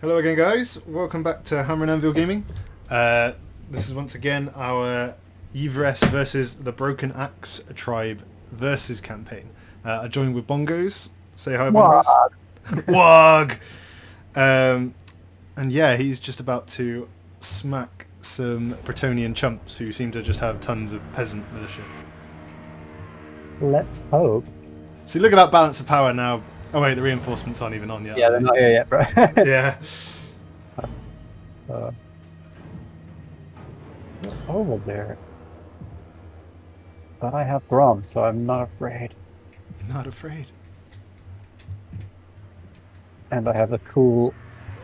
Hello again guys, welcome back to Hammer and Anvil Gaming. Uh, this is once again our Yvresse versus the Broken Axe Tribe versus campaign. Uh, I joined with Bongos. Say hi Bongos. Wog! Um, and yeah, he's just about to smack some Bretonnian chumps who seem to just have tons of peasant militia. Let's hope. See, look at that balance of power now. Oh wait, the reinforcements aren't even on yet. Yeah, they're not here yet, bro. Yeah. uh, over there. But I have Grom, so I'm not afraid. Not afraid. And I have a cool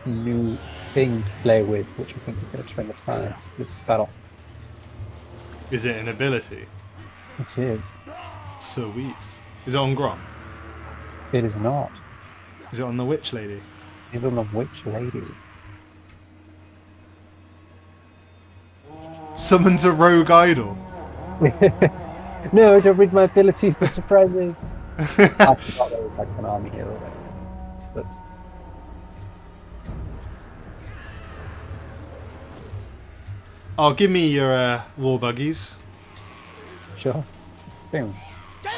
new thing to play with, which I think is going to turn the tides of this battle. Is it an ability? It is. Sweet. Is it on Grom? It is not. Is it on the Witch Lady? He's on the Witch Lady. Summons a rogue idol. no, don't read my abilities, the surprises. I forgot there was like an army here already. Oops. Oh, give me your uh, war buggies. Sure. Boom.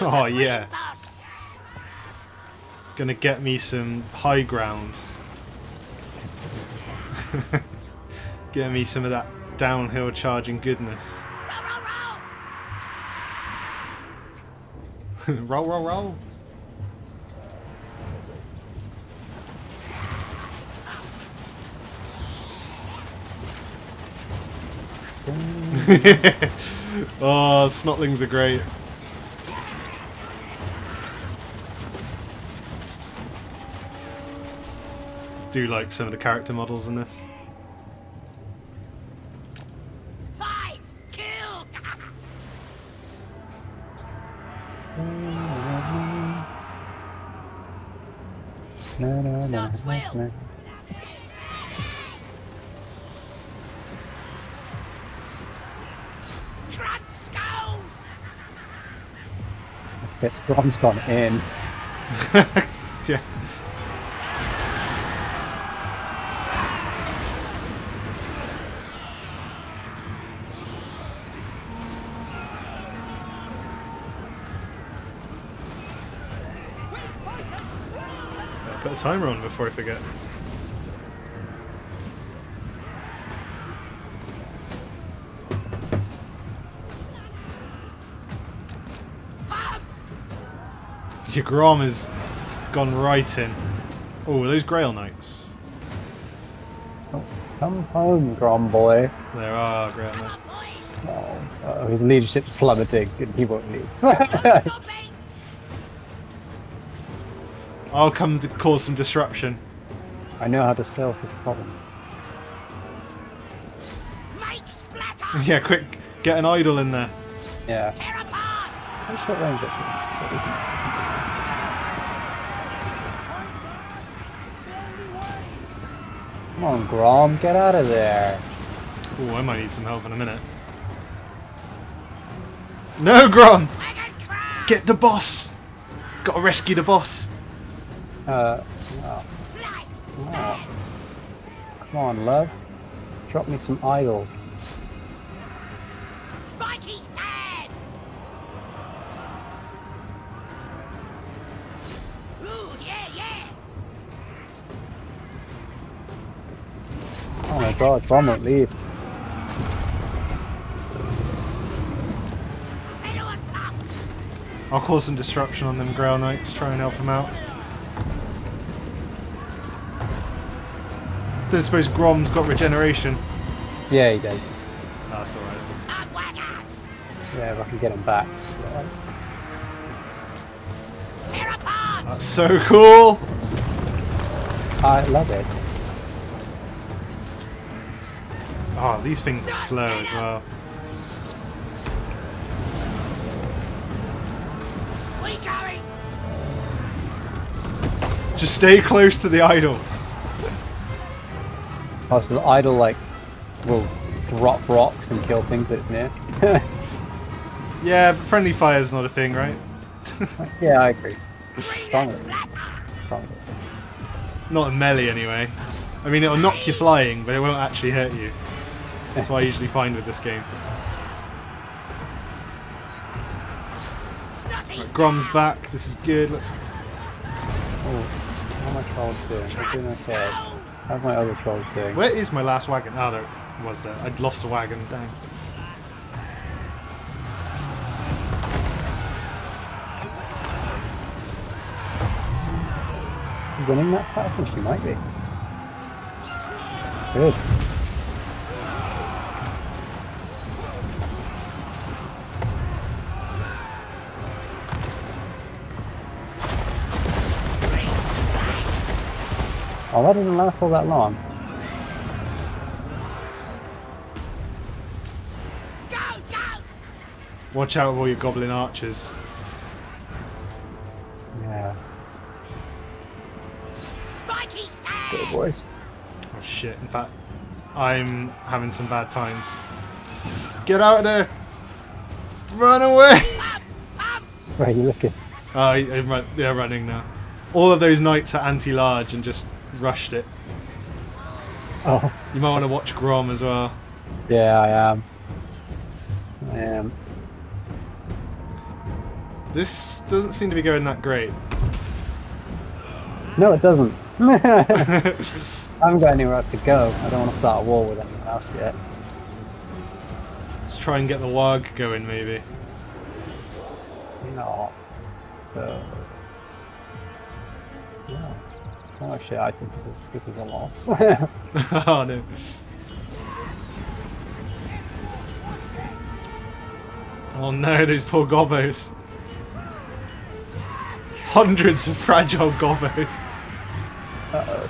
Oh yeah. Gonna get me some high ground. get me some of that downhill charging goodness. roll, roll, roll. oh, snotlings are great. Do like some of the character models in this. Fight! Kill! No, no, no, no, Will. no. Grunt skulls! It's Grom's gone in. yeah. Timer on before I forget. Your Grom has gone right in. Oh, are those Grail Knights? Oh, come home, Grom boy. There are Grail Knights. Oh, uh, his leadership's plummeting and he won't leave. I'll come to cause some disruption. I know how to solve this problem. Make splatter! Yeah, quick, get an idol in there. Yeah. Tear apart! Pretty short range actually. but Come on, Grom, get out of there. Oh, I might need some help in a minute. No, Grom! I can crash! Get the boss! Gotta rescue the boss. Uh, oh, oh. Come on, love. Drop me some idol. Spiky stand! Ooh, yeah, yeah! Oh my god, Grom won't leave. I'll cause some disruption on them Grail Knights, try and help them out. Don't suppose Grom's got regeneration. Yeah, he does. That's alright. Yeah, if I can get him back. That's so cool! I love it. Oh, these things are slow as well. Just stay close to the idol. Oh, so the idol like will drop rocks and kill things that it's near. Yeah, but friendly fire's not a thing, right? yeah, I agree. Bring Strong. the splatter! Strong. Not in melee anyway. I mean, it'll knock you flying, but it won't actually hurt you. That's what I usually find with this game. Snotty's Right, Grom's back. This is good. Let's. Oh, how my trolls doing? They're doing okay. How's my other trolls doing? Where is my last wagon? Oh, there was there. I'd lost a wagon. Dang. Winning that think she might be. Good. Oh, that didn't last all that long. Go, go. Watch out with all your goblin archers. Yeah. Spiky Good boys. Oh shit! In fact, I'm having some bad times. Get out of there! Run away! Pump, pump. Where are you looking? Oh, I'm run- they're running now. All of those knights are anti-large and just rushed it. Oh, You might want to watch Grom as well. yeah, I am. I am. This doesn't seem to be going that great. No, it doesn't. I haven't got anywhere else to go. I don't want to start a war with anyone else yet. Let's try and get the log going, maybe. Not. So. Oh shit, I think this is, this is a loss. oh no. Oh no, those poor gobbos. Hundreds of fragile gobos. gobbos.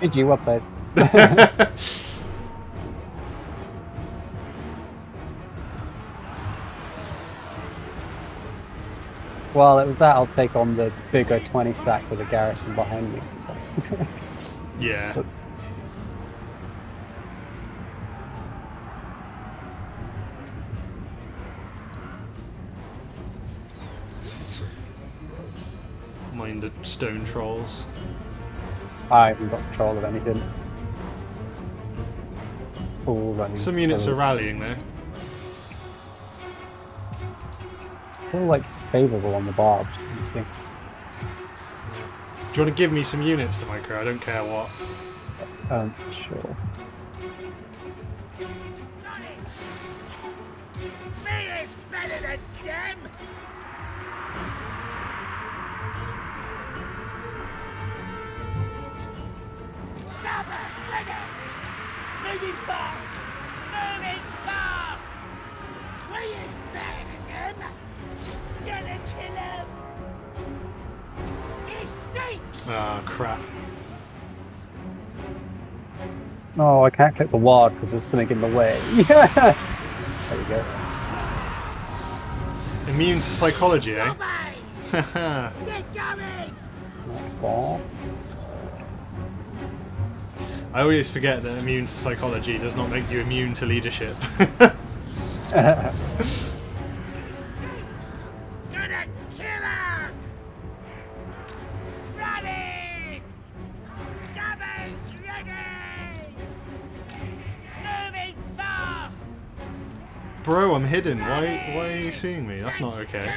GG, well played. Well, it was that I'll take on the bigger 20 stack with a garrison behind me. So. yeah. Mind the stone trolls. I haven't got control of anything. All running. Some units so- are rallying though. all like favourable on the barbs. Interesting. Do you want to give me some units to micro? I don't care what. Um, sure. Me is better than them. Starburst ready. Moving fast. Moving fast. We is better than them. Gonna kill him. He stinks. Ah, crap. Oh, I can't click the ward because there's something in the way. Yeah. There we go. Immune to psychology, eh? Bobby, Haha. get. Not. I always forget that immune to psychology does not make you immune to leadership. Bro, I'm hidden. Why why are you seeing me? That's not okay.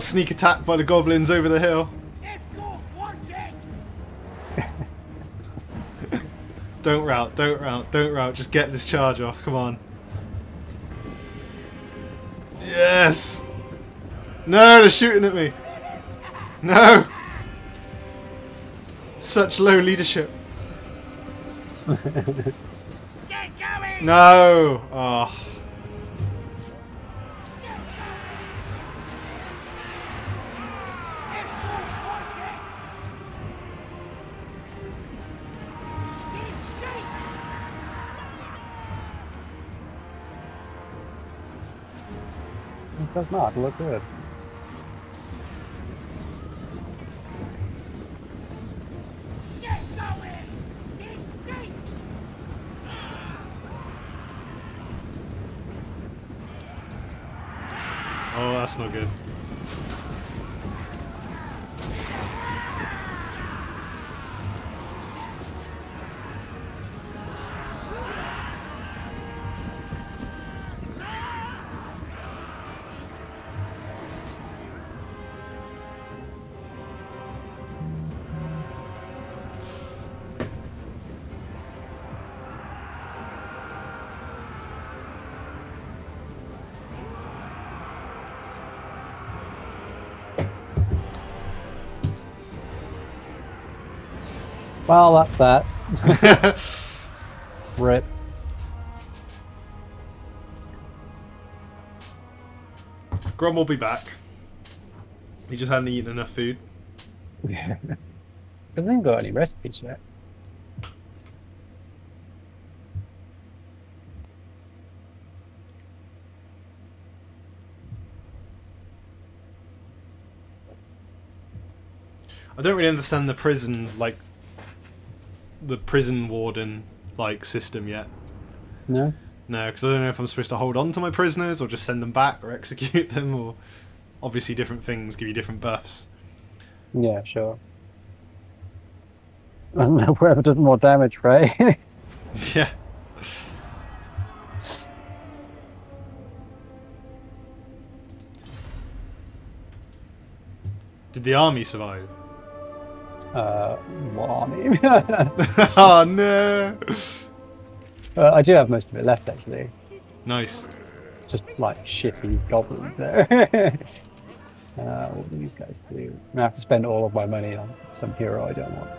Sneak attack by the goblins over the hill. Escort, watch it! Don't rout, don't rout, don't rout. Just get this charge off. Come on. Yes! No, they're shooting at me. No! Such low leadership. No! Oh. This does not look good. Get going! It stinks! Oh, that's not good. Well, that's that. Rip. Grom will be back. He just hadn't eaten enough food. Yeah. Hasn't even got any recipes yet. I don't really understand the prison like the prison warden like system yet. No? No, because I don't know if I'm supposed to hold on to my prisoners or just send them back or execute them or obviously different things give you different buffs. Yeah, sure. I don't know, whoever does more damage, right? yeah. Did the army survive? Uh, army? oh no! uh, I do have most of it left, actually. Nice. Just like shitty goblins there. uh, what do these guys do? I have to spend all of my money on some hero I don't want.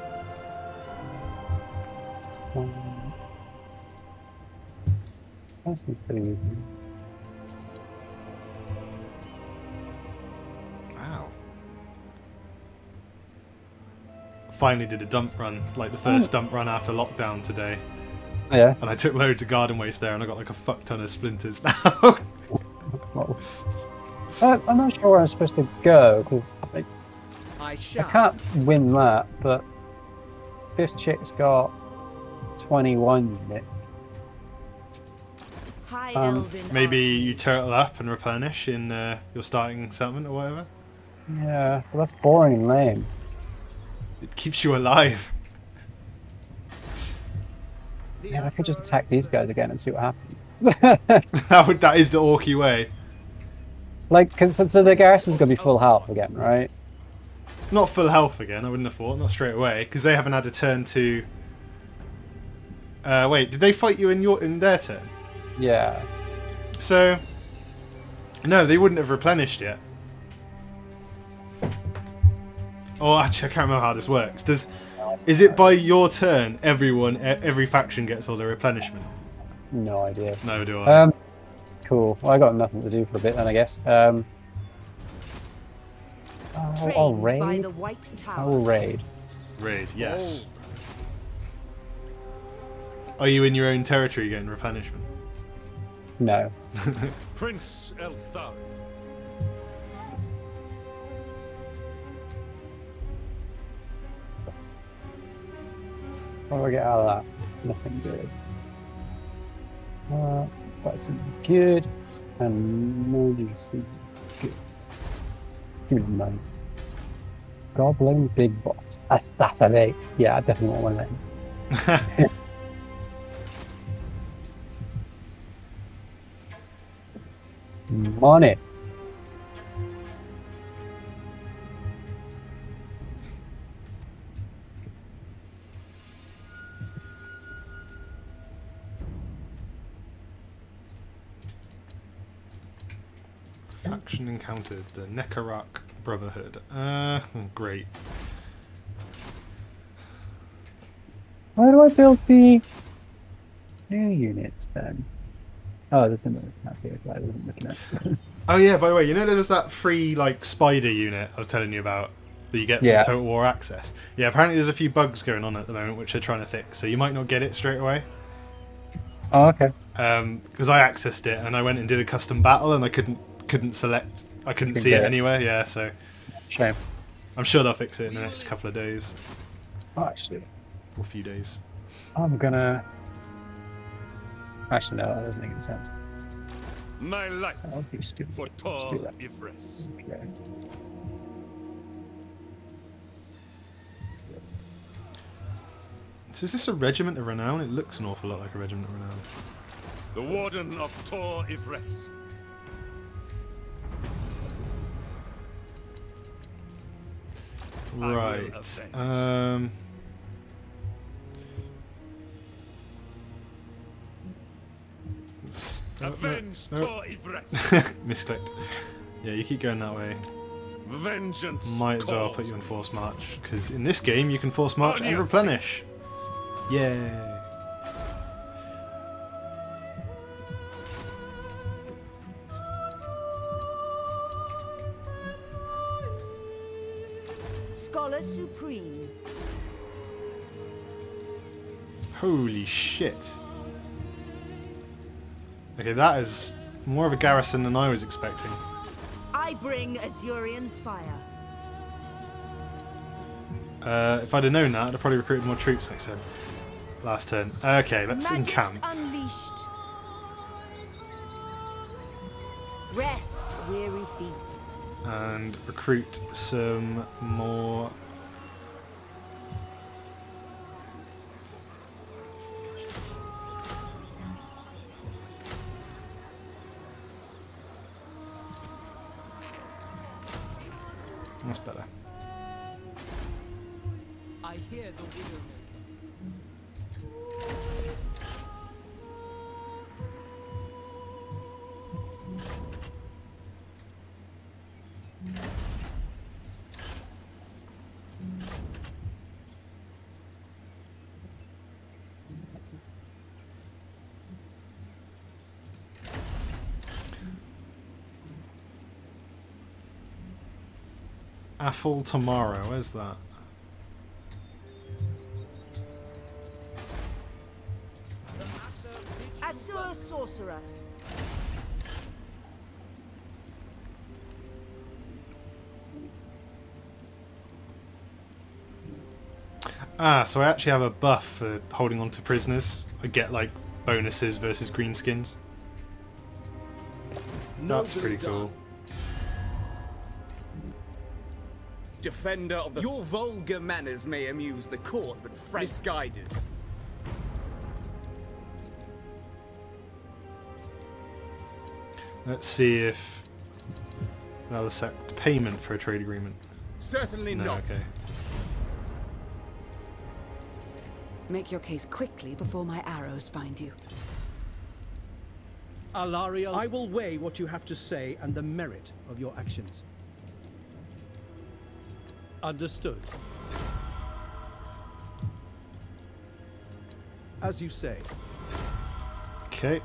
Um, that seems pretty easy. Finally did a dump run, like the first dump run after lockdown today. Oh, yeah. And I took loads of garden waste there and I got like a fuck ton of splinters now. Well, uh, I'm not sure where I'm supposed to go because I, I I can't win that, but this chick's got 21 units. Um, Maybe archery. you turtle up and replenish in uh, your starting settlement or whatever. Yeah, well, that's boring and lame. It keeps you alive. Yeah, I could just attack these guys again and see what happens. that, would, that is the orky way. like, cause, so, so the garrison's gonna be full health again, right? Not full health again, I wouldn't have thought, not straight away, because they haven't had a turn to... Uh, wait, did they fight you in your in their turn? Yeah. So... No, they wouldn't have replenished yet. Oh, actually, I can't remember how this works. Does Is it by your turn, everyone, every faction gets all their replenishment? No idea. No, do I? Um, cool. Well, I got nothing to do for a bit then, I guess. Um, I'll, I'll Trained by raid. the White I'll raid. Raid, yes. Are you in your own territory getting replenishment? No. Prince Elthar. What do I get out of that? Nothing good. Uh, that's good. And emergency. Good. Give me the money. Goblin Big Boss. That's, that's a eight. Yeah, I definitely want one of them. Money. Faction encountered the Nekarak Brotherhood. Uh, great. Why do I build the new units then? Oh, there's another map here that I wasn't looking at. Oh yeah, by the way, you know there was that free like spider unit I was telling you about that you get from Yeah. Total War Access. Yeah, apparently there's a few bugs going on at the moment which they're trying to fix, so you might not get it straight away. oh, okay. Because I accessed it and I went and did a custom battle and I couldn't couldn't select. I couldn't Couldn't see it it. anywhere. Yeah, so Shame. I'm sure they'll fix it in the next couple of days Actually, or a few days. I'm gonna. Actually, no, that doesn't make any sense. My life That would be stupid. for Let's Tor do. Yvresse. Okay. So is this a regiment of renown? It looks an awful lot like a regiment of renown. The Warden of Tor Yvresse. Right. Um. no, no, Avenge no. Yvresse. Misclicked. Yeah, you keep going that way. Vengeance. Might as well put you in force march because in this game you can force march and replenish. Yay! Shit! Okay, that is more of a garrison than I was expecting. I bring Asuryan's fire. Uh, if I'd have known that, I'd have probably recruited more troops next turn. Last turn. Okay, let's Magic's encamp. unleashed. Rest, weary feet. and recruit some more Athel Tamarha, where's that? Azure Sorcerer. Ah, so I actually have a buff for holding on to prisoners. I get like bonuses versus greenskins. That's pretty cool. Defender of the... Your vulgar manners may amuse the court, but frank... Misguided. Let's see if they'll accept payment for a trade agreement. Certainly No, not. okay. Make your case quickly before my arrows find you. Alarielle, I will weigh what you have to say and the merit of your actions. Understood. As you say, Okay.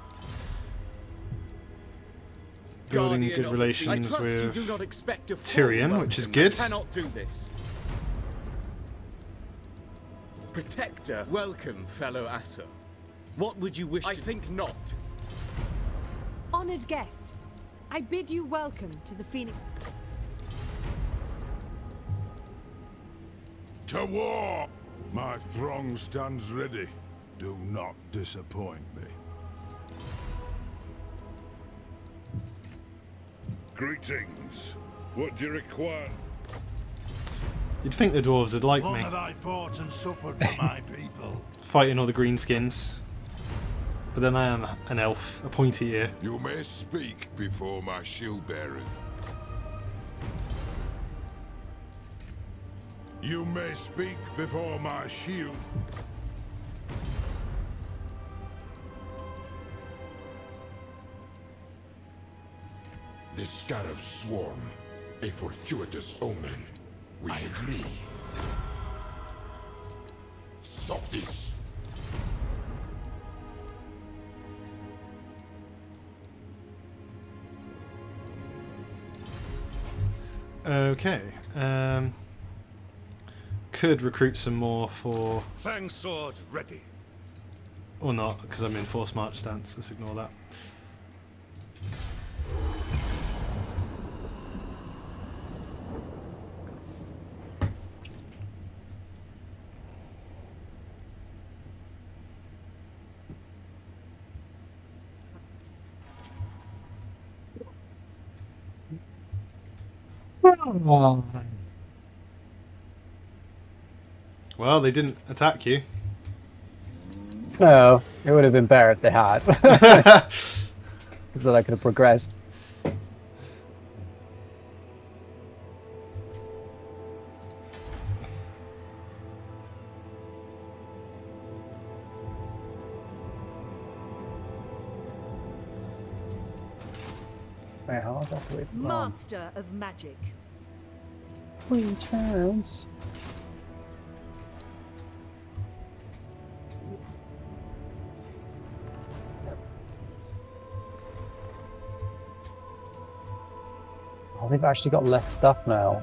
Building Guardian good relations Field. You with do not expect a Tyrion, which is good. Cannot do this. Protector, welcome, fellow Asur. What would you wish I think not. Honored guest, I bid you welcome to the Phoenix. To war! My throng stands ready. Do not disappoint me. Greetings. What do you require? You'd think the dwarves would like What me, have I fought and suffered for my people? fighting all the greenskins. But then I am an elf, a pointy ear. You may speak before my shield bearer. You may speak before my shield. The Scarab Swarm, a fortuitous omen. We I agree. Stop this! Okay. Um, could recruit some more for... Fang sword ready. Or not, because I'm in force march stance. Let's ignore that. Oh. Well, they didn't attack you. No, it would have been better if they had. Because then I could have progressed. Wait, how was that way from? Master of magic. Three turns. They've actually got less stuff now.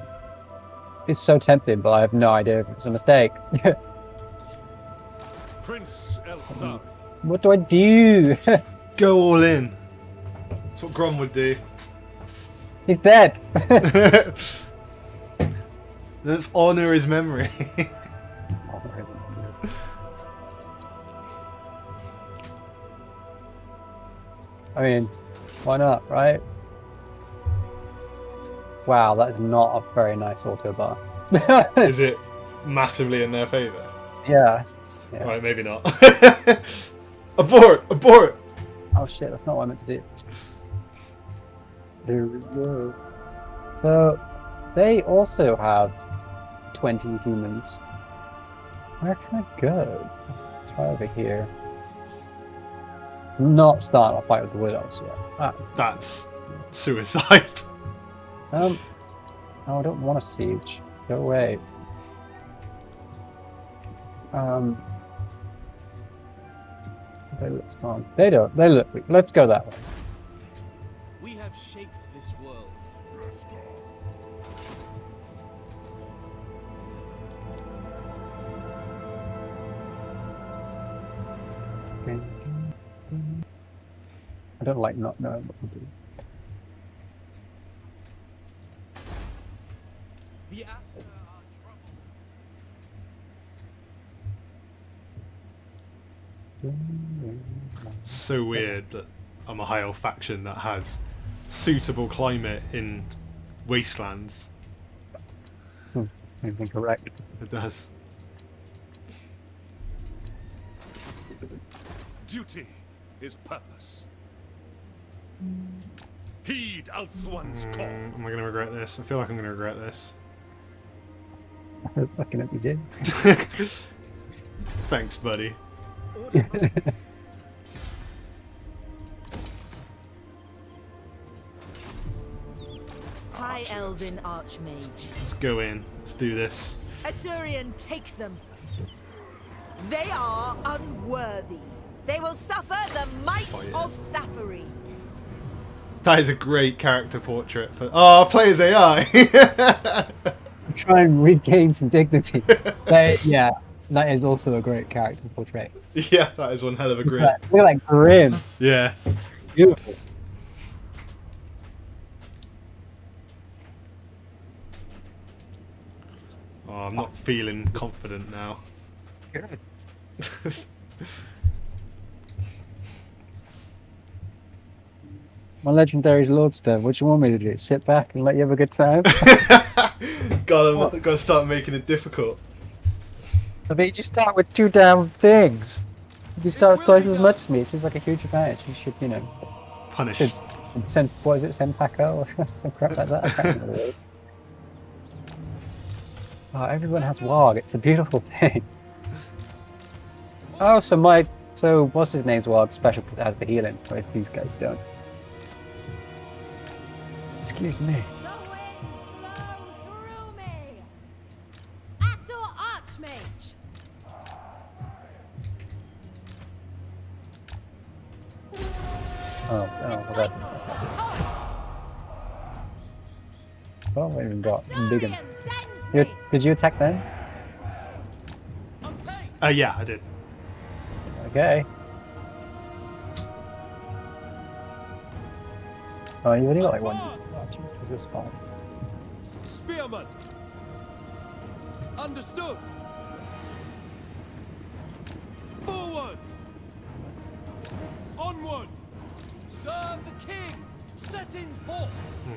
It's so tempting, but I have no idea if it's a mistake. Prince Elthar. Hmm. what do I do? Go all in. That's what Grom would do. He's dead. Let's honour his memory. I mean, why not, right? Wow, that is not a very nice auto bar. Is it massively in their favour? yeah. yeah. Right, maybe not. abort! Abort! Oh shit, that's not what I meant to do. There we go. So, they also have 20 humans. Where can I go? Try over here. Not start a fight with the widows yet. Ah, That's suicide. um, no, I don't want a siege. Go away. Um, they look strong. They don't. They look weak. Let's go that way. We have shaped this world. I don't like not knowing what to do. The Asur are troubled. so weird that I'm a high elf faction that has suitable climate in wastelands. Hmm, Seems incorrect. It does. Duty is purpose. Heed Ulthuan's call. Mm, am I going to regret this? I feel like I'm going to regret this. Looking at you, did. Thanks, buddy. High Elven Archmage. Let's go in. Let's do this. Asuryan, take them. They are unworthy. They will suffer the might oh, of Saphery. That is a great character portrait for. Oh, players AI. Try and regain some dignity. They- yeah, that is also a great character portrait. yeah, that is one hell of a grin. look at that grin. Yeah. Beautiful. Oh, I'm not feeling confident now. Good. My legendary's Lordstone. What do you want me to do? Sit back and let you have a good time? gotta, gotta start making it difficult. I mean, you start with two damn things. If you start with twice as much as me, it seems like a huge advantage. You should, you know, Punish. should send, what is it, send Paco or some crap like that? I can't remember what it is. Oh, everyone has Waaagh. It's a beautiful thing. Oh, so my, so what's his name's Waaagh special has the healing, whereas these guys don't. Excuse me. Oh, oh, well, that. Oh, we even got big Assyrian You, did you attack them? Uh, yeah, I did. Okay. Oh, you only got like one. Oh, jeez, this is fine. Spearman! Understood! Forward! Onward! Serve the king! Setting forth! Hmm.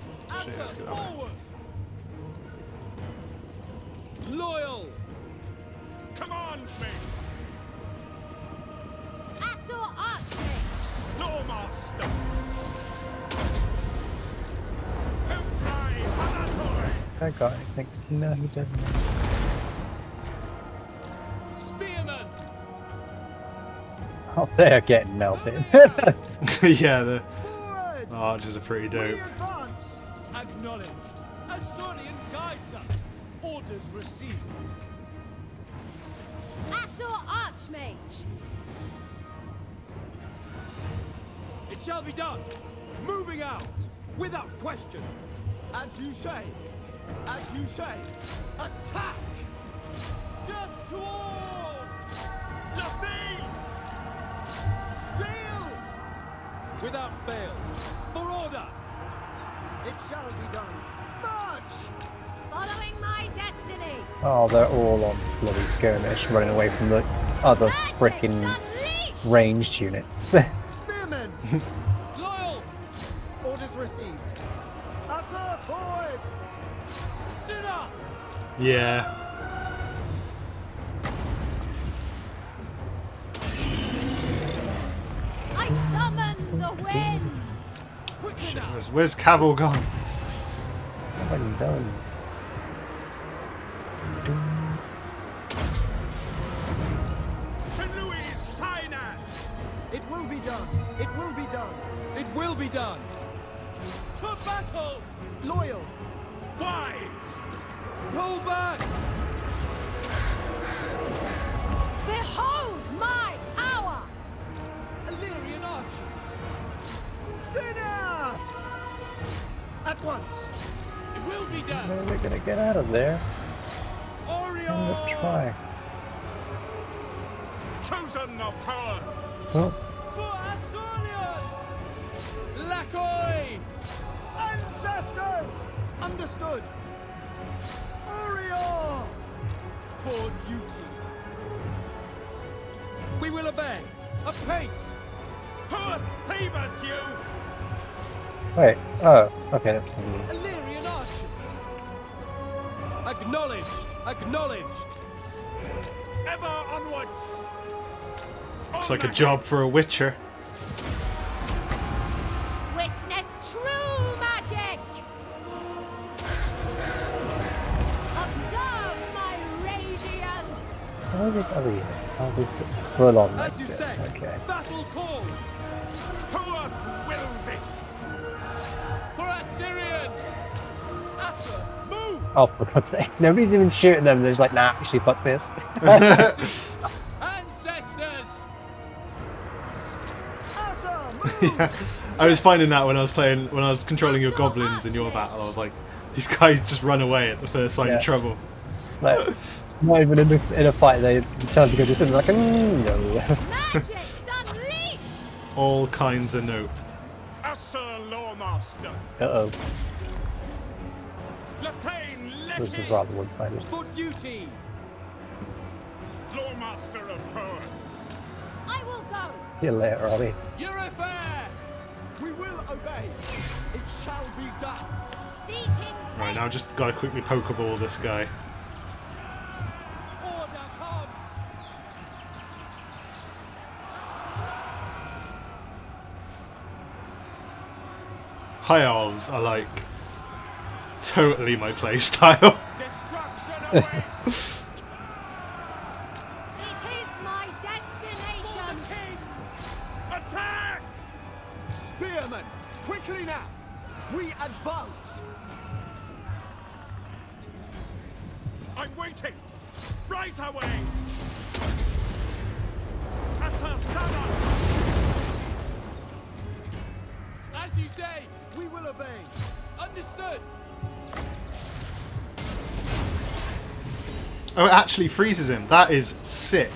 Shit. Actually, let's that way. Forward! Loyal! Command me! Assault Archmage! Loremaster! Hellcry Halator! I got anything. No, he doesn't. Spearman! Oh, they're getting melted. yeah, the oh, Forward! the archers are pretty dope. advance! Acknowledged. Asuryan guides us. Orders received. Assault Archmage! It shall be done. Moving out. Without question. As you say! As you say! Attack! Death to all! Defeat! Without fail. For order. It shall be done. March! Following my destiny! oh, they're all on bloody skirmish, running away from the other Magic's freaking ranged units. Spearmen! Loyal! Orders received. Asa, forward! Sit up! Yeah. Where's, Cavill gone? Gonna get out of there? Orion! I'm gonna try. Chosen of power! Oh, For Asuryan! Lakoi! Ancestors! Understood. Orion! For duty. We will obey. Apace! Perth favors you! wait. Oh, okay. Acknowledged! Acknowledged! Ever onwards! Looks like a job for a Witcher. Witness true magic! Observe my radiance! How is this other unit? How is it full on As you say, Okay. battle call! Perth Oh, for God's sake. Nobody's even shooting them. They're just like, nah, actually, fuck this. Ancestors! Yeah. I was finding that when I was playing, when I was controlling your goblins in your battle, I was like, these guys just run away at the first sign Yeah. of trouble. like, not even in a, in a fight, they tell them to go just in, like, mm, no. All kinds of nope. Asa Loremaster! Uh-oh. This is rather one-sided. For duty! Loremaster of Hoeth! I will go! See you later, Ollie. Your affair! We will obey. It shall be done. Seeking Right, now just gotta quickly pokeball this guy. Order come! High elves are like totally my playstyle. Destruction awaits! It is my destination! King! Attack! Spearmen, quickly now. We advance. I'm waiting! Right away! Asa As you say! We will obey. Understood! Oh, it actually freezes him. That is sick.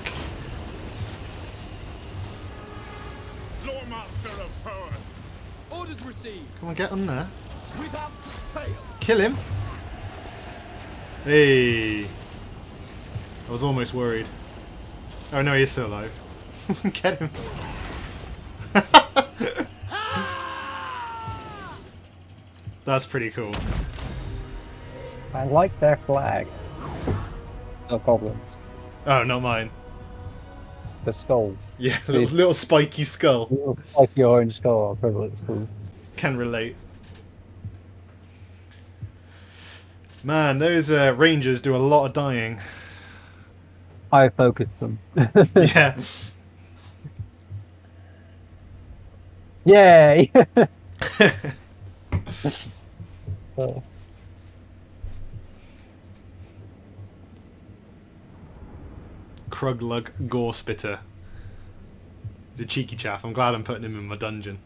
Loremaster of Hoeth! Orders received! Come on, get on there. Without fail. Kill him. Hey. I was almost worried. Oh no, he's still alive. get him. That's pretty cool. I like their flag. No goblins. Oh, not mine. The skull. Yeah, little, little spiky skull. Little spiky orange skull. I'll probably it's cool. Can relate. Man, those uh, rangers do a lot of dying. I focused them. yeah. Yay! Oh. Kruglug Gorespitter. The cheeky chaff. I'm glad I'm putting him in my dungeon.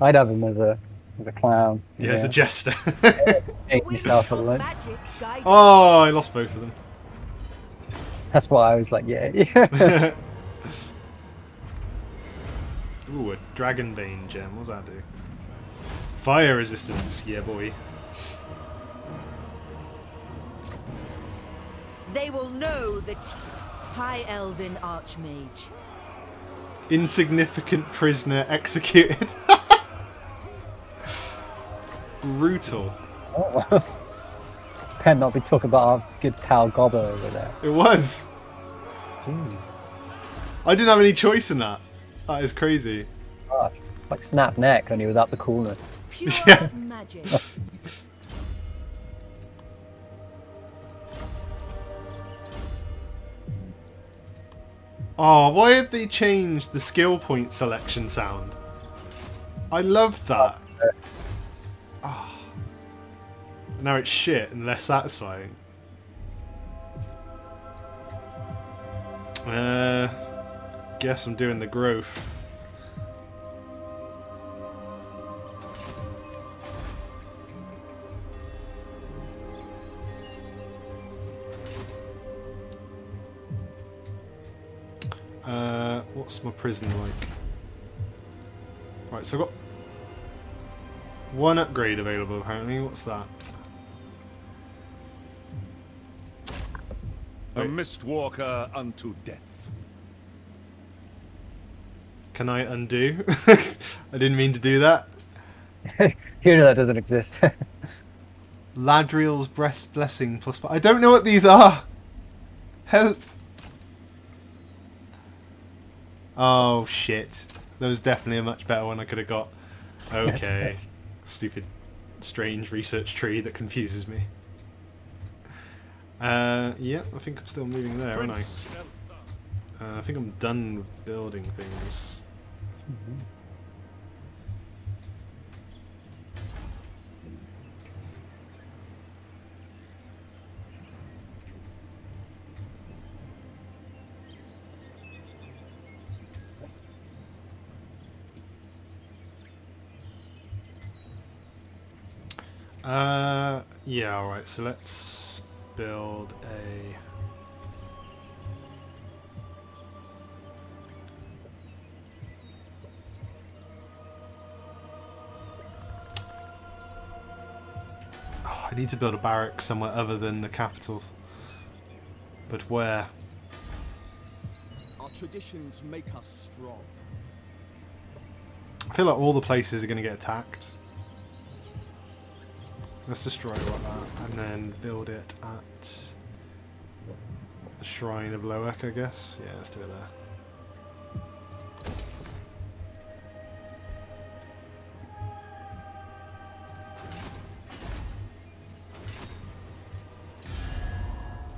I'd have him as a as a clown. Yeah, as a jester. Hate yourself at lunch. Magic oh, I lost both of them. That's why I was like, yeah. yeah. Ooh, a Dragonbane gem. What does that do? Fire resistance. Yeah, boy. They will know that High Elven Archmage. Insignificant prisoner executed. Brutal. oh. Can not be talking about our good pal Gobber over there. It was. Ooh. I didn't have any choice in that. That is crazy. Gosh, like snap neck, only without the coolness. Pure Yeah. magic. Oh, why have they changed the skill point selection sound? I loved that. Oh. Now it's shit and less satisfying. Uh, guess I'm doing the growth. Uh, what's my prison like? Right, so I've got one upgrade available apparently. What's that? A mistwalker unto death. Can I undo? I didn't mean to do that. you know that doesn't exist. Ladrielle's breast blessing plus five. I don't know what these are. Help. Oh shit. That was definitely a much better one I could have got. Okay. Stupid, strange research tree that confuses me. Uh, yeah, I think I'm still moving there, aren't I? Uh, I think I'm done with building things. Uh, yeah, alright, so let's build a... Oh, I need to build a barrack somewhere other than the capital. But where? Our traditions make us strong. I feel like all the places are going to get attacked. Let's destroy all that and then build it at the Shrine of Loec, I guess. Yeah, let's do it there.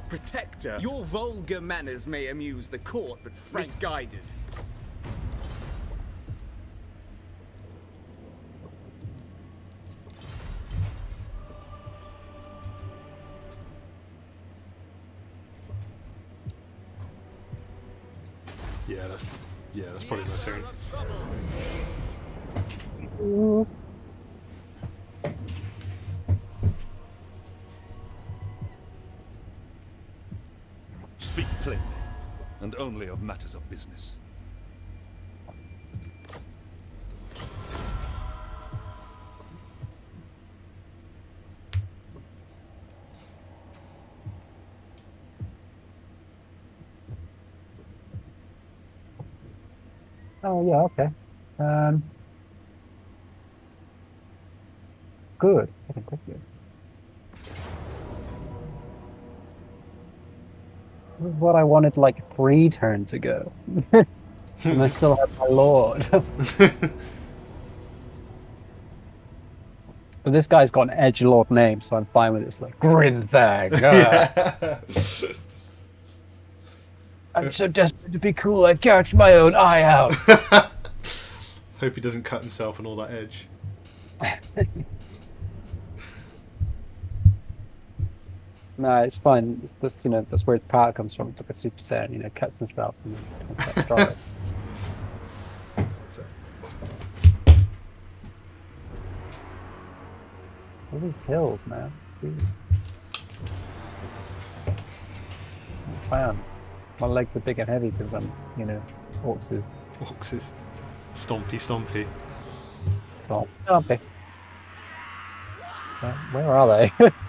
Protector, your vulgar manners may amuse the court, but misguided. Business. oh yeah, okay. Um, good. Fucking quickly. This is what I wanted like three turns ago. and I still have my lord. but this guy's got an edge lord name, so I'm fine with it. It's like Grinthag. ah. I'm so desperate to be cool, I gouged my own eye out. Hope he doesn't cut himself on all that edge. No, it's fine. It's just, you know, that's where the power comes from. It's like a super set, you know, cuts and stuff. And then cuts strong. So, All these hills, man. Man, my legs are big and heavy because I'm, you know, orcs is boxes. Stompy, stompy. Okay. Where, where are they?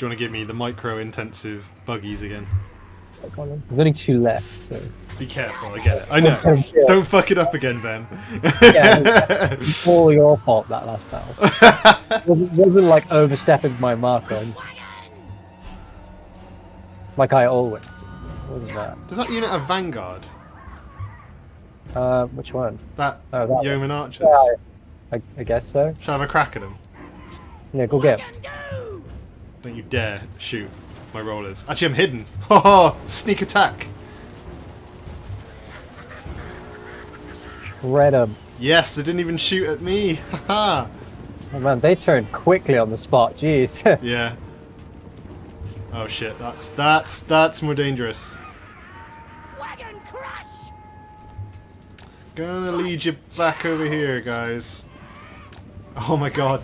Do you want to give me the micro intensive buggies again? There's only two left, so. Be careful, I get it. I know. Yeah. Don't fuck it up again, Ben. Yeah, it's all your fault that last battle. wasn't, wasn't like overstepping my marker. Like I always do. Wasn't that? Does that unit have Vanguard? Uh, which one? That Oh, that one. Yeoman Archers? Yeah, I, I guess so. Shall I have a crack at them? Yeah, go get 'em. Don't you dare shoot my rollers. Actually, I'm hidden. Ha ha! Sneak attack. Shred 'em. Yes, they didn't even shoot at me. Haha. Oh man, they turned quickly on the spot. Jeez. yeah. Oh shit, that's that's that's more dangerous. Gonna lead you back over here, guys. Oh my god.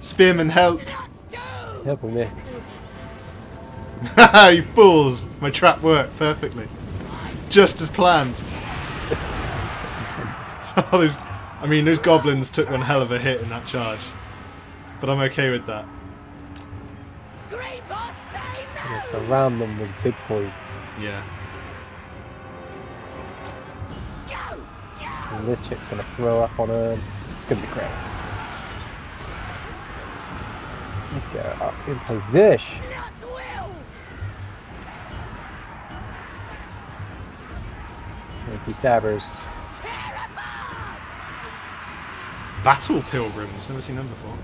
Spearman, help! Help me. Haha, you fools! My trap worked perfectly. Just as planned. Oh, those, I mean, those goblins took one hell of a hit in that charge. But I'm okay with that. Great boss, say no! Yeah, surround them with big boys. Yeah. And this chick's gonna throw up on her. It's gonna be great. Let's get her up in position. Yankee stabbers. Battle pilgrims. Never seen them before.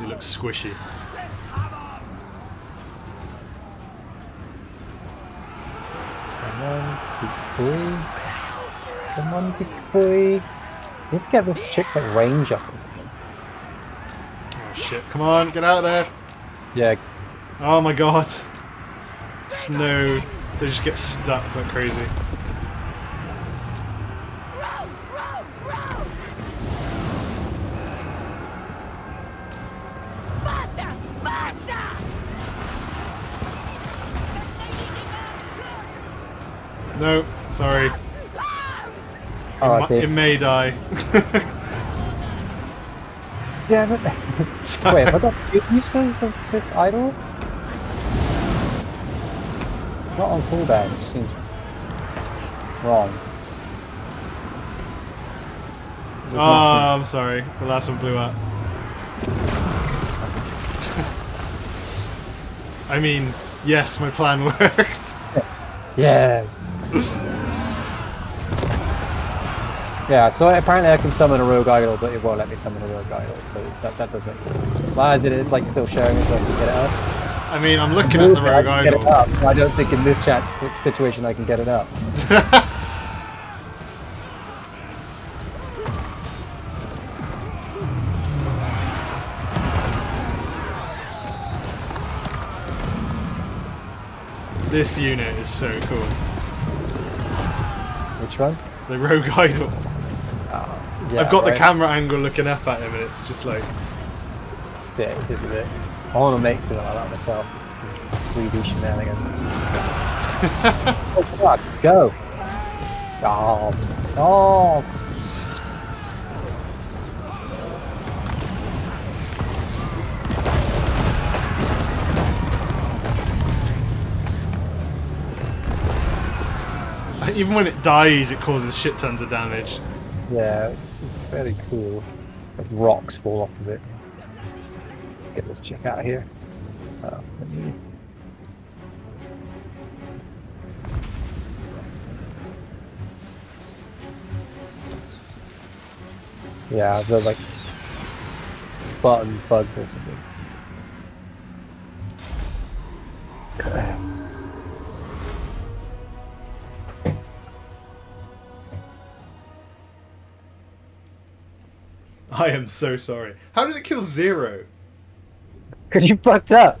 They look squishy. Come on, big boy. Come on, big boy. We need to get this chick's like range up or something. Oh shit, come on, get out of there! Yeah, Oh my god. Just no, they just get stuck like crazy. No, sorry. Oh, it, it may die. Damn it. Wait, have I got good uses of this idol? It's not on cooldown, which seems wrong. There's Oh, I'm sorry. The last one blew up. I mean, yes, my plan worked. Yeah. yeah, so apparently I can summon a rogue idol, but it won't let me summon a rogue idol, so that, that does make sense. Why is it? It's like still showing so I can get it up. I mean, I'm looking at the I rogue can get it idol. up. I don't think in this chat situation I can get it up. This unit is so cool. Which one? The rogue idol. Yeah, I've got the camera angle looking up at him and it's just like, it is a bit. I want to make something like that myself. Some 3D shenanigans. oh fuck, let's go. God. God. Even when it dies, it causes shit tons of damage. Yeah, it's very cool. Like rocks fall off of it. Get this chick out of here. Let me- Yeah, the like buttons bugged or something. I am so sorry. How did it kill zero? Cause you fucked up.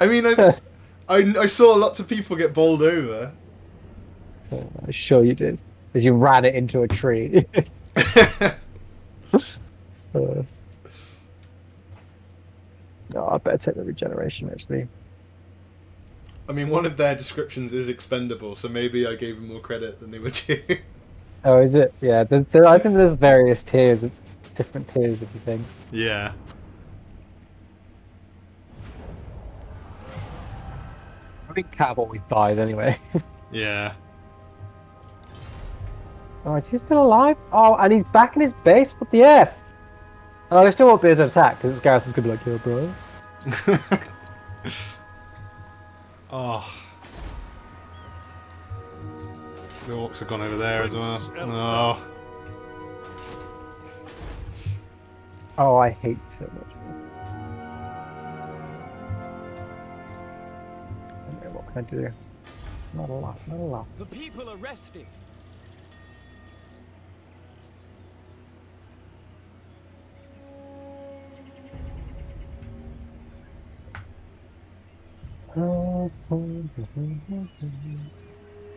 I mean, I, I, I saw lots of people get bowled over. I'm sure you did. As you ran it into a tree. Uh, no, I better take the regeneration actually. I mean, one of their descriptions is expendable, so maybe I gave them more credit than they were due. Oh, is it? Yeah, there, there, I think there's various tiers, of, different tiers of the thing. yeah. I think Cat always dies anyway. Yeah. oh, is he still alive? Oh, and he's back in his base? What the F? Oh, there still won't be able to attack because Garrus is gonna be like, yo, bro. Oh. The orcs have gone over there as well. Oh. Oh, I hate so much. Okay, what can I do? Not a lot, not a lot. The people are resting.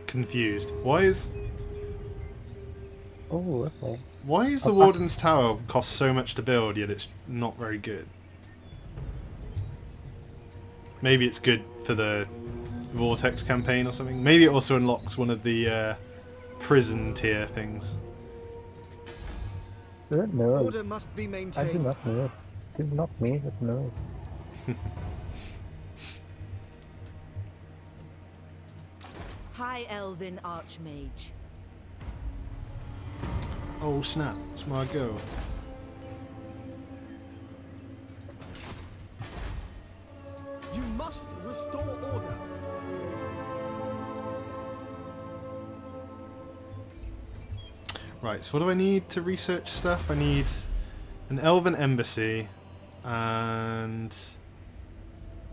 Confused. Why is Oh, okay. why is the Oh, I- Warden's Tower cost so much to build yet it's not very good? Maybe it's good for the Vortex campaign or something. Maybe it also unlocks one of the uh, prison tier things. Who knows? Order must be maintained. I do not know. It is not me that knows. High Elven Archmage. Oh snap! It's my go. You must restore order. Right, so what do I need to research stuff? I need an Elven Embassy and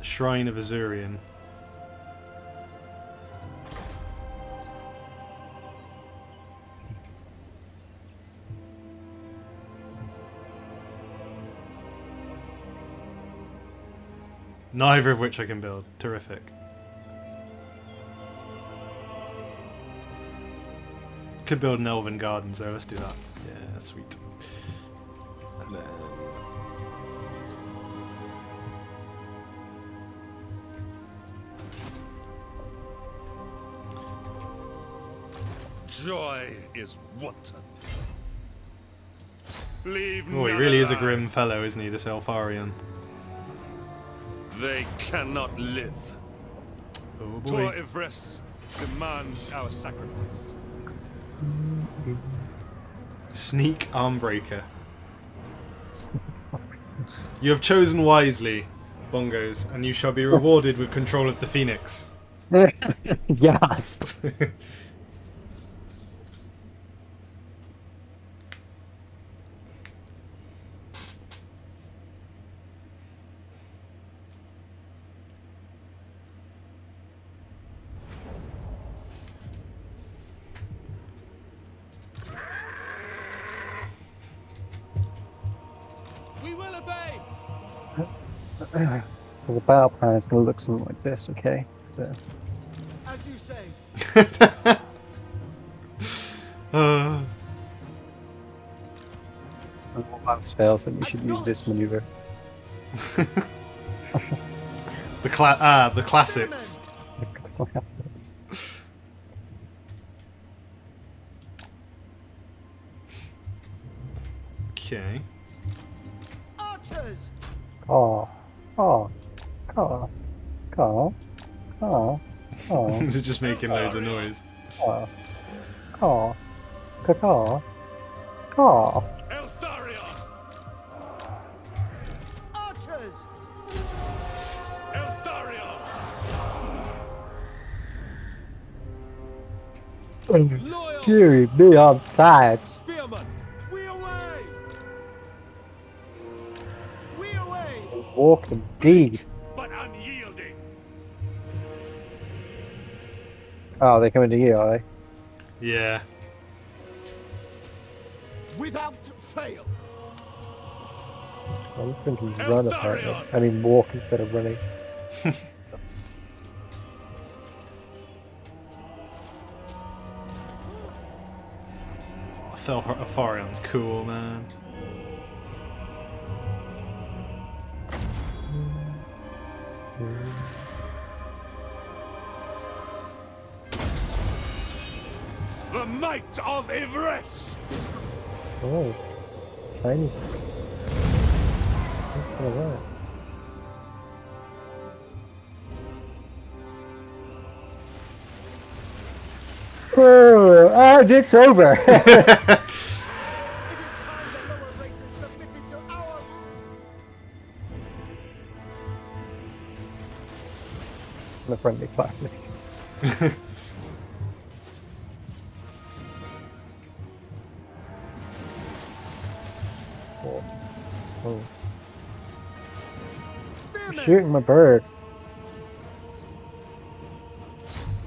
a Shrine of Asuryan. Neither of which I can build. Terrific. Could build an elven garden, though, let's do that. Yeah, sweet. And then... Joy is wanton. Leave Oh, he really is a grim fellow, isn't he, this Eltharion? They cannot live. Oh Tor. Yvresse demands our sacrifice. Sneak Armbreaker. You have chosen wisely, Bongos, and you shall be rewarded with control of the Phoenix. yes. We will obey. So the battle plan is going to look something like this, okay? So As you say. Uh, when all else fails, then you should use this maneuver. the cla- ah, the classics. Just making loads of noise? Caw. Caw. Caw. Caw. Eltharion! Archers! Eltharion! Loyal! Fury, be on side. Spearman! We away! We away! Walk indeed. Oh, they're coming to you, are they? Yeah. Without fail! I'm just going to run apparently. I mean walk instead of running. Oh, Farion's cool, man. The might of Yvresse! Oh. Tiny. What's all that? Oh, and it's over! It is the lower races submitted to our... the friendly fires. oh. Shooting my bird.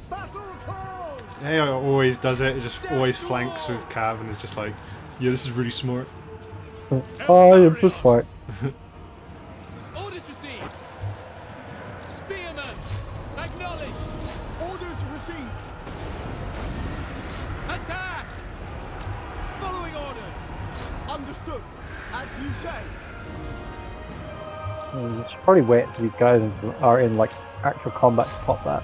Battle! He always does it. He just always flanks with Cav and is just like, yeah, this is really smart. I am so smart. Hmm, should probably wait until these guys are in like actual combat to pop that.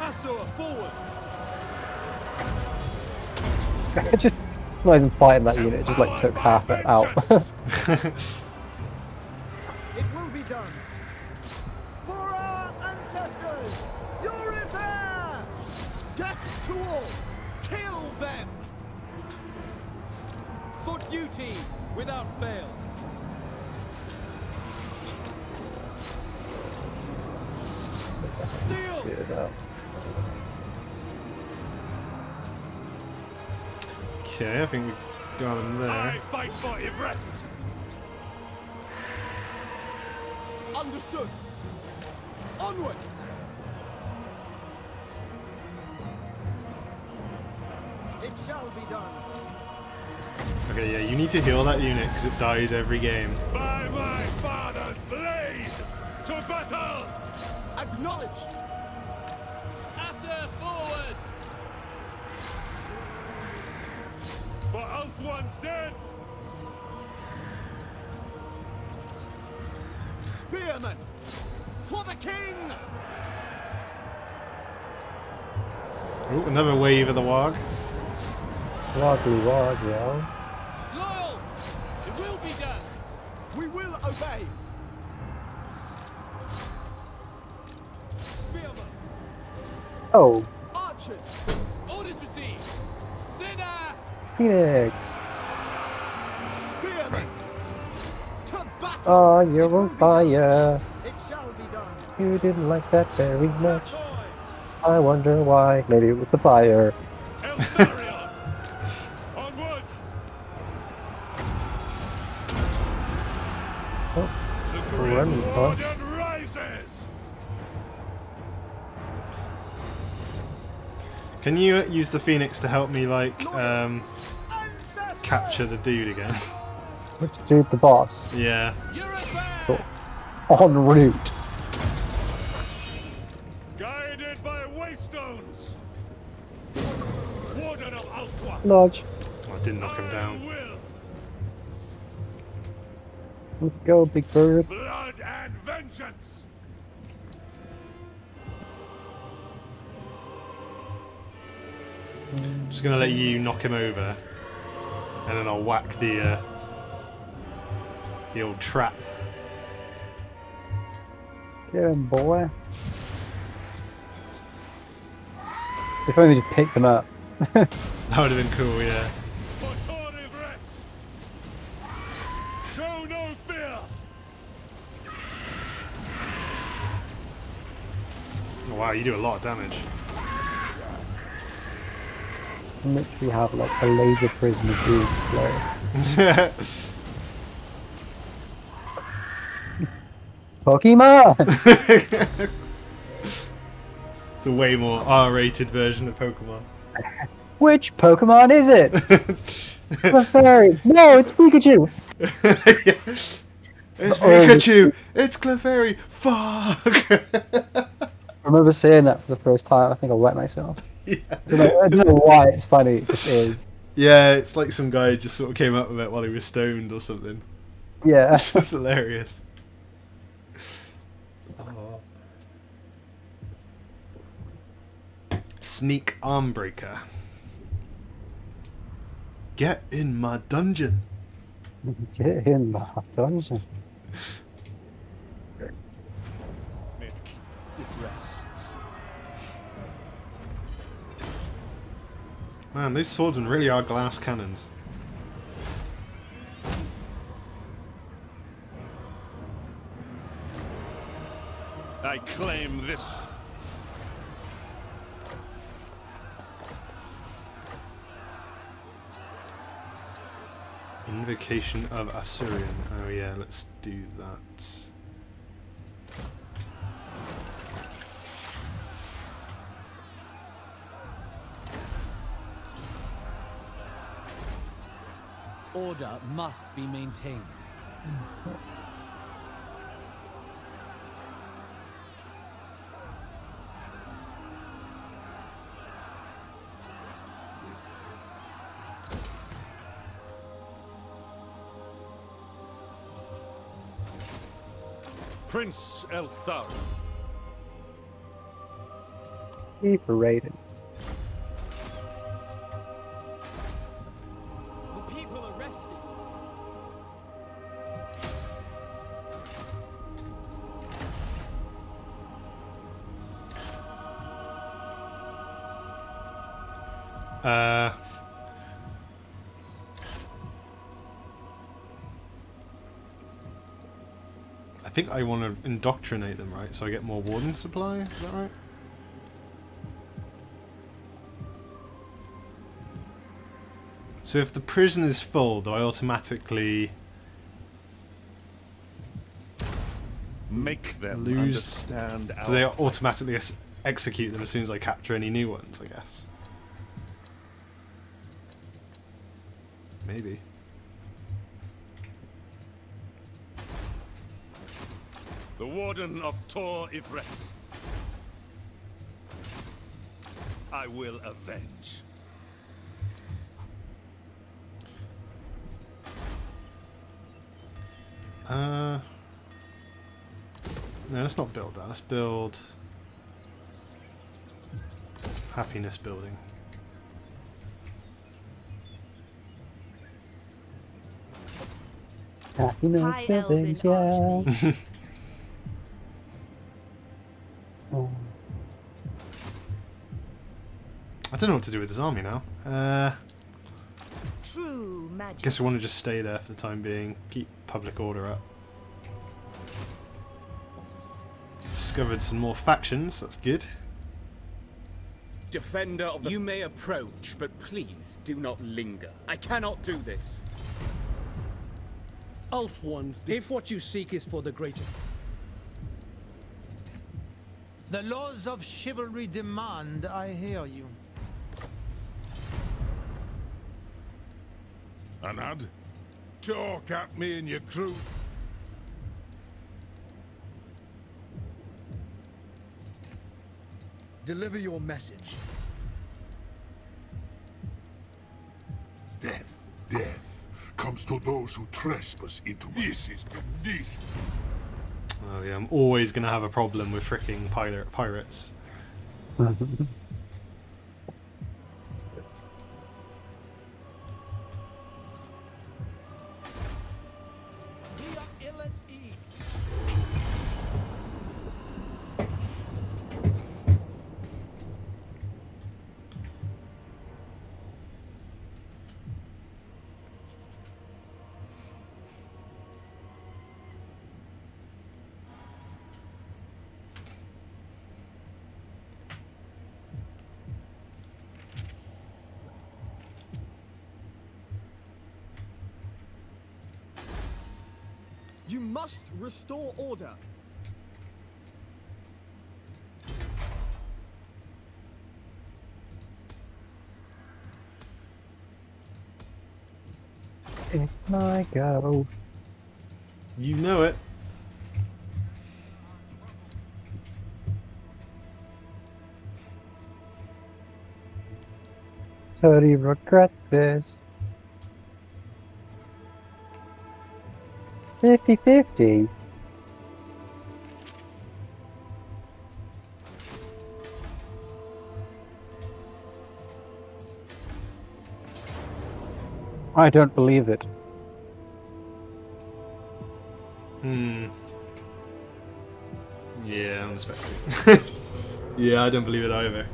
Asura, forward! just not even fighting that unit, it just like took half it out. It will be done! For our ancestors! You're in there! Death to all! Kill them! For duty, without fail! Steel! Spear it out. Okay, I think we got him there. I fight for Yvresse! Understood! Onward! It shall be done! Okay, yeah, you need to heal that unit because it dies every game. By my father's blade! To battle! Acknowledge! For Ulthuan's dead! Spearmen! For the king! Ooh, another wave of the Wog. Woggly wog, yo. Loyal! It will be done! We will obey! Spearman! Oh, Phoenix! Oh, you're on fire. It shall be done! You didn't like that very much. I wonder why. Maybe it was the fire. Oh, Grim huh? Can you uh, use the Phoenix to help me, like, um, capture the dude again? which dude the boss? yeah. You're! Cool. En route. Guided by waystones! Warden of Ulthuan! Lodge. Oh, I didn't knock him down. Let's go, big bird. Just gonna let you knock him over, and then I'll whack the uh, the old trap. Get him, boy. If only just picked him up. That would have been cool, yeah. For Tor Show no fear! Wow, you do a lot of damage. Literally have like a laser prism of doom slow. Pokemon! it's a way more R-rated version of Pokemon. Which Pokemon is it? Clefairy. No, it's Pikachu. It's Pikachu! It's Clefairy! Fuck! I remember saying that for the first time. I think I wet myself. Yeah. I don't know, I don't know why it's funny. It just is. yeah, it's like some guy just sort of came up with it while he was stoned or something. Yeah. It's just hilarious. Oh. Sneak arm breaker. Get in my dungeon. Get in my dungeon. Man, those swordsmen really are glass cannons. I claim this. Invocation of Asuryan. Oh yeah, let's do that. Order must be maintained. Prince Elthar. E for I want to indoctrinate them, right? So I get more warden supply. Is that right? So if the prison is full, do I automatically Make them lose? understand Do they automatically ex- execute them as soon as I capture any new ones? I guess. Maybe. The Warden of Tor Yvresse. I will avenge. Uh, no, let's not build that. Let's build happiness building. Happiness High Elven buildings, yeah. don't know what to do with this army now. Uh, True magic. guess we want to just stay there for the time being. Keep public order up. Discovered some more factions. That's good. Defender of the... You may approach, but please do not linger. I cannot do this. Ulf ones, if what you seek is for the greater. The laws of chivalry demand I hear you. Anad, talk at me and your crew. Deliver your message. Death, death comes to those who trespass into this is beneath. Oh yeah, I'm always gonna have a problem with freaking pirate pirates. must restore order. It's my go. You know it. So do you regret this? 50-50. I don't believe it. Hmm. Yeah, I'm spectating. yeah, I don't believe it either.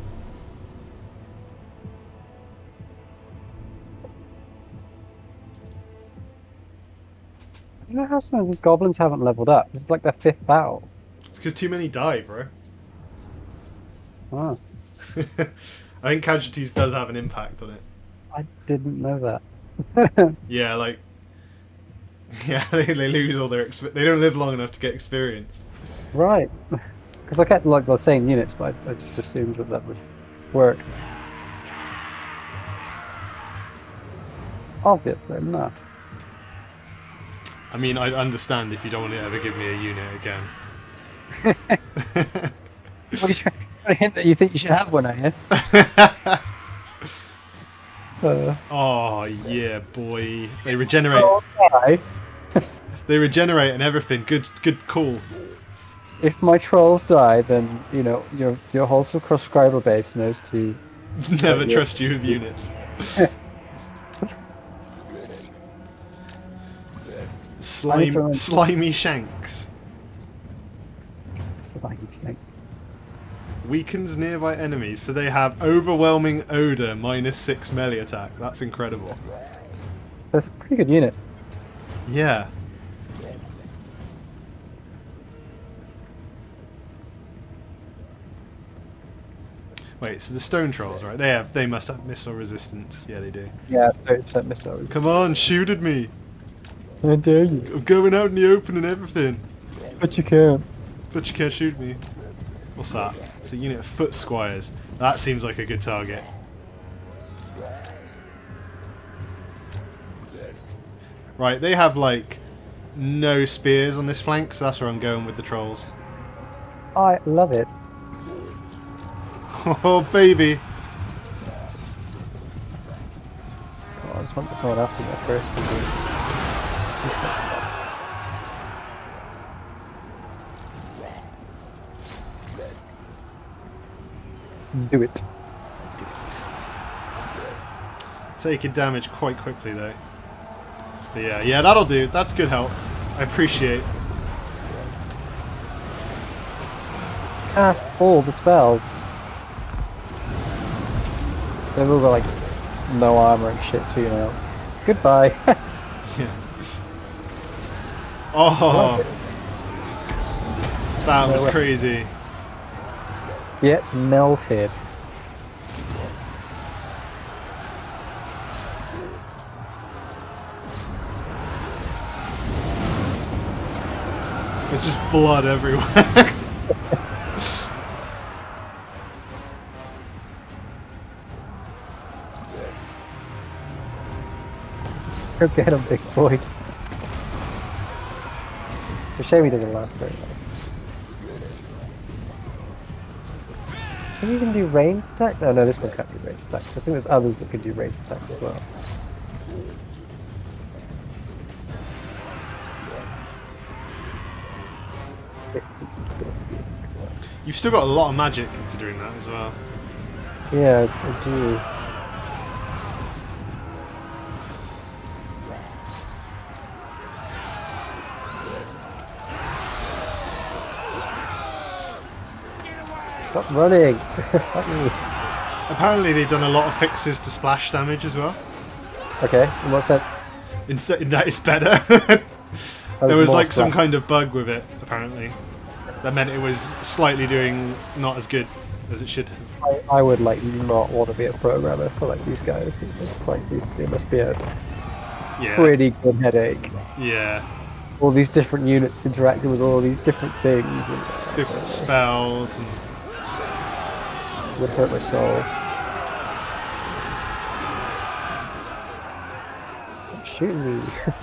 How some of these goblins haven't leveled up. This is like their fifth battle. It's because too many die, bro. Oh, I think casualties does have an impact on it. I didn't know that. Yeah, like, yeah, they, they lose all their they don't live long enough to get experience. right. Because I kept like the same units, but I, I just assumed that that would work. Obviously not. I mean, I understand if you don't want to ever give me a unit again. What are you trying to hint that you think you should have one, are you? Uh, oh yeah, boy, they regenerate. oh. They regenerate and everything. Good, good call. If my trolls die, then you know your your whole subscriber base knows to. Never trust you with units. Slime, slimy shanks. Slimy. Weakens nearby enemies, so they have overwhelming odor minus six melee attack. That's incredible. That's a pretty good unit. Yeah. Wait, so the stone trolls, right? They have, they must have missile resistance. Yeah, they do. Yeah, thirty percent missile. resistance. Come on, shoot at me! How dare you? I'm going out in the open and everything. But you can't. But you can't shoot me. What's that? It's a unit of foot squires. That seems like a good target. Right, they have like no spears on this flank, so that's where I'm going with the trolls. I love it. Oh baby! Oh, I just want someone else in there first. Do it. Taking damage quite quickly though. But yeah, yeah, that'll do. That's good help. I appreciate. Cast all the spells. They've all got like no armor and shit too now. Goodbye. Yeah. Oh, that was crazy. Get melted. It's just blood everywhere. Go get him, big boy. Shame he doesn't last very long. Can you even do ranged attack? Oh no, this one can't do ranged attacks. I think there's others that can do ranged attacks as well. You've still got a lot of magic considering that as well. Yeah, I do. Stop running! Apparently they've done a lot of fixes to splash damage as well. Okay, and what's that? Instead, that is better. There was like some kind of bug with it, apparently. That meant it was slightly doing not as good as it should. I, I would like not want to be a programmer for like these guys. It's like these, they must be a Yeah. pretty good headache. Yeah. all these different units interacting with all these different things. And It's different spells and it would hurt my soul. Shooting me.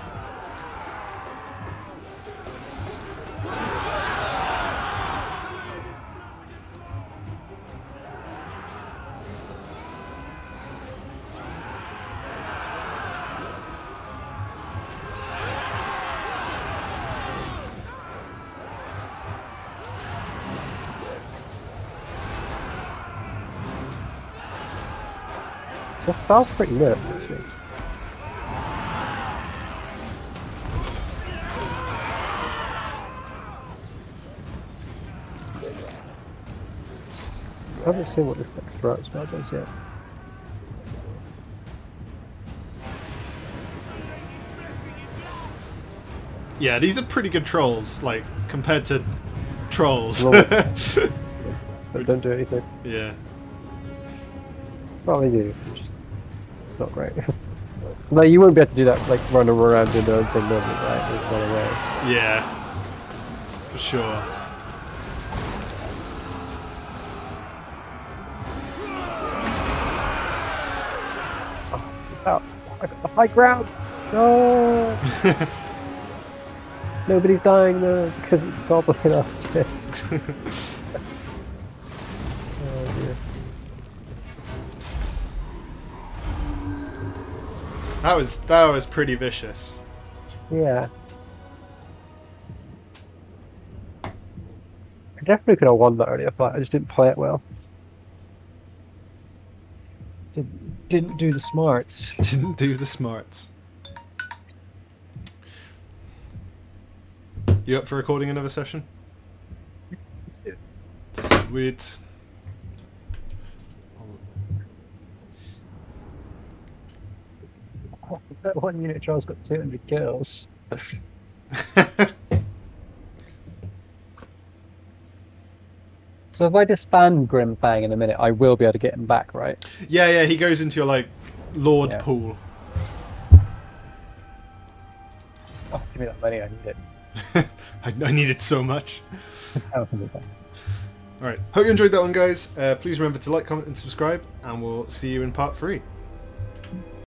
The spell's pretty lit, actually. I haven't seen what this next throat spell does yet. yeah, these are pretty good trolls. Like compared to trolls. Roll. But don't do anything. yeah. Well, they do. Just not great. no, you won't be able to do that, like run around in the open level, right? There's no way. Yeah. For sure. Oh, I got the high ground! No! Nobody's dying though, because it's goblin after this. That was that was pretty vicious. Yeah. I definitely could have won that earlier fight, I just didn't play it well. Didn't, didn't do the smarts. Didn't do the smarts. You up for recording another session? Sweet. That one unit Charles got 200 kills. So if I disband Grimfang in a minute, I will be able to get him back, right? Yeah, yeah, he goes into your like Lord Yeah. pool. Oh, give me that money, I need it. I, I need it so much. How can we go? Alright, hope you enjoyed that one guys. Uh, please remember to like, comment and subscribe and we'll see you in part 3.